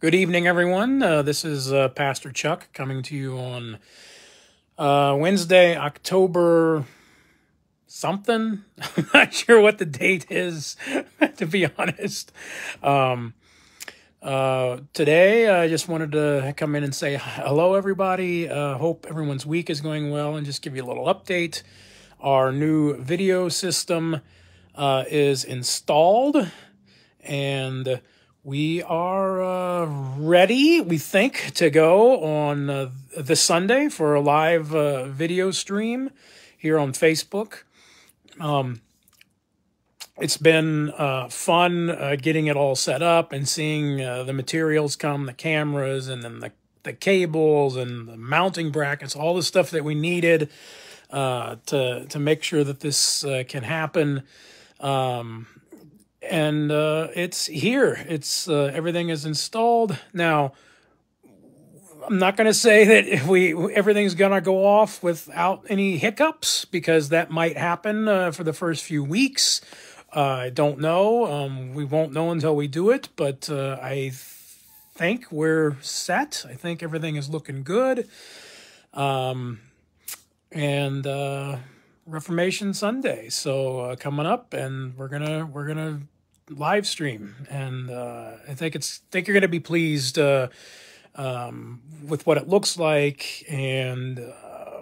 Good evening, everyone. Uh, this is uh, Pastor Chuck coming to you on uh, Wednesday, October something. I'm not sure what the date is, to be honest. Um, uh, today, I just wanted to come in and say hello, everybody. Uh, hope everyone's week is going well and just give you a little update. Our new video system uh, is installed and we are uh, ready, we think, to go on uh, this Sunday for a live uh, video stream here on Facebook. Um, it's been uh, fun uh, getting it all set up and seeing uh, the materials come, the cameras, and then the, the cables and the mounting brackets, all the stuff that we needed to to make sure that this can happen. Um, and uh, it's here. It's uh, everything is installed now. I'm not going to say that we everything's going to go off without any hiccups because that might happen uh, for the first few weeks. Uh, I don't know. Um, we won't know until we do it, but uh, I think we're set. I think everything is looking good. Um, and uh, Reformation Sunday. So uh, coming up, and we're gonna we're gonna live stream, and uh, I think it's think you're gonna be pleased uh, um, with what it looks like, and uh,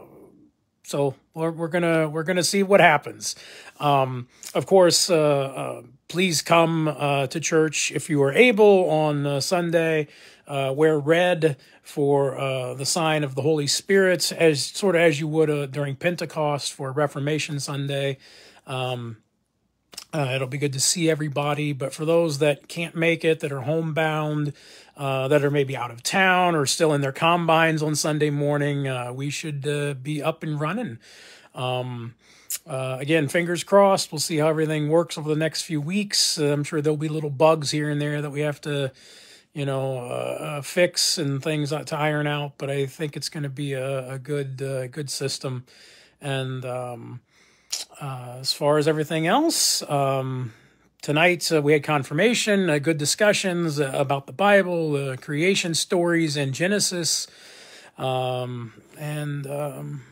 so we're, we're gonna we're gonna see what happens. Um, of course, uh, uh, please come uh, to church if you are able on Sunday. wear red for uh, the sign of the Holy Spirit, as sort of as you would uh, during Pentecost for Reformation Sunday. Um, uh, it'll be good to see everybody, but for those that can't make it, that are homebound, uh, that are maybe out of town or still in their combines on Sunday morning, uh, we should uh, be up and running. Um, again, fingers crossed. We'll see how everything works over the next few weeks. I'm sure there'll be little bugs here and there that we have to you know, uh, uh, fix and things to iron out. But I think it's going to be a, a good, uh, good system. And um, uh, as far as everything else, um, tonight uh, we had confirmation, uh, good discussions about the Bible, creation stories, and Genesis. Um, and um,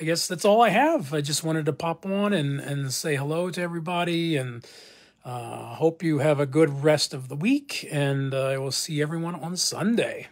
I guess that's all I have. I just wanted to pop on and, and say hello to everybody and uh, hope you have a good rest of the week, and uh, I will see everyone on Sunday.